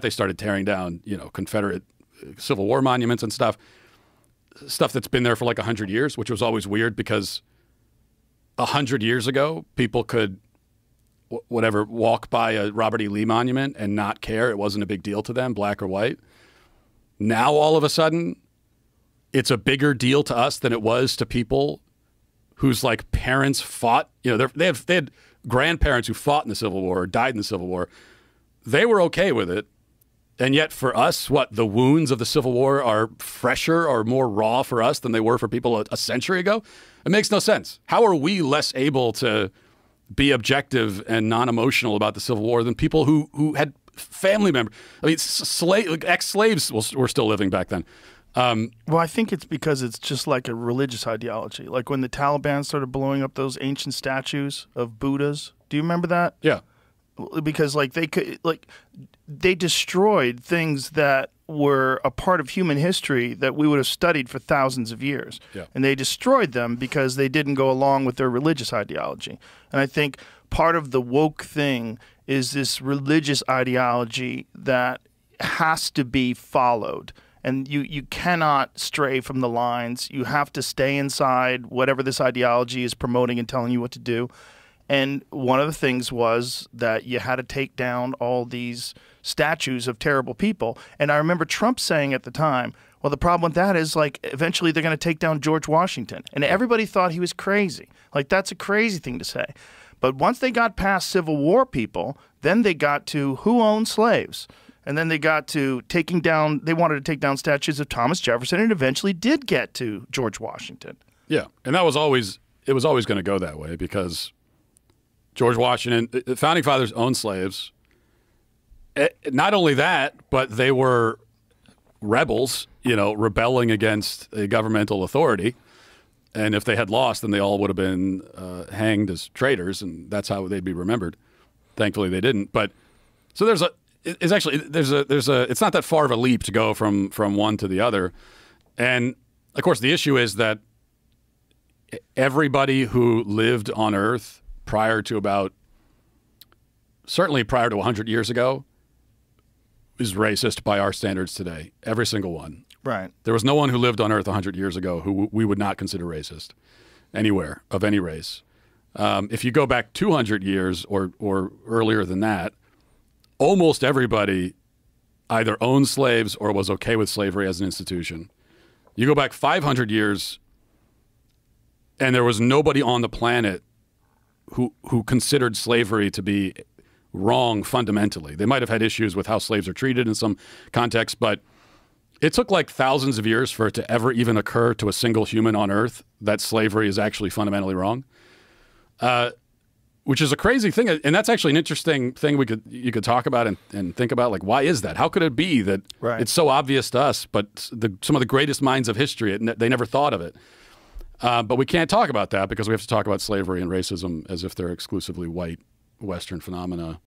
They started tearing down, you know, Confederate uh, Civil War monuments and stuff, stuff that's been there for like 100 years, which was always weird because 100 years ago, people could, whatever, walk by a Robert E. Lee monument and not care. It wasn't a big deal to them, black or white. Now, all of a sudden, it's a bigger deal to us than it was to people whose like parents fought. You know, they have they had grandparents who fought in the Civil War or died in the Civil War. They were okay with it, and yet for us, what the wounds of the Civil War are fresher or more raw for us than they were for people a, a century ago. It makes no sense. How are we less able to be objective and non-emotional about the Civil War than people who who had family members? I mean, slave, ex-slaves were still living back then. Um, well, I think it's because it's just like a religious ideology. Like when the Taliban started blowing up those ancient statues of Buddhas. Do you remember that? Yeah. Because like they could like they destroyed things that were a part of human history that we would have studied for thousands of years. Yeah. And they destroyed them because they didn't go along with their religious ideology. And I think part of the woke thing is this religious ideology that has to be followed and you you cannot stray from the lines. You have to stay inside whatever this ideology is promoting and telling you what to do. And one of the things was that you had to take down all these statues of terrible people. And I remember Trump saying at the time, well, the problem with that is like eventually they're going to take down George Washington. And everybody thought he was crazy. Like that's a crazy thing to say. But once they got past Civil War people, then they got to who owned slaves and then they got to taking down they wanted to take down statues of Thomas Jefferson and eventually did get to George Washington. Yeah. And that was always it was always going to go that way because George Washington the founding fathers owned slaves. Eh, not only that, but they were rebels, you know, rebelling against a governmental authority. And if they had lost, then they all would have been uh, hanged as traitors, and that's how they'd be remembered. Thankfully, they didn't. But so there's a it's actually there's a there's a it's not that far of a leap to go from from one to the other, and of course the issue is that everybody who lived on Earth prior to about certainly prior to 100 years ago is racist by our standards today. Every single one. Right. There was no one who lived on Earth 100 years ago who we would not consider racist anywhere of any race. Um, if you go back 200 years or or earlier than that almost everybody either owned slaves or was okay with slavery as an institution. You go back 500 years, and there was nobody on the planet who who considered slavery to be wrong fundamentally. They might have had issues with how slaves are treated in some contexts, but it took like thousands of years for it to ever even occur to a single human on Earth that slavery is actually fundamentally wrong. Uh, which is a crazy thing and that's actually an interesting thing we could you could talk about and, and think about like why is that how could it be that right. it's so obvious to us but the, some of the greatest minds of history it, they never thought of it uh, but we can't talk about that because we have to talk about slavery and racism as if they're exclusively white western phenomena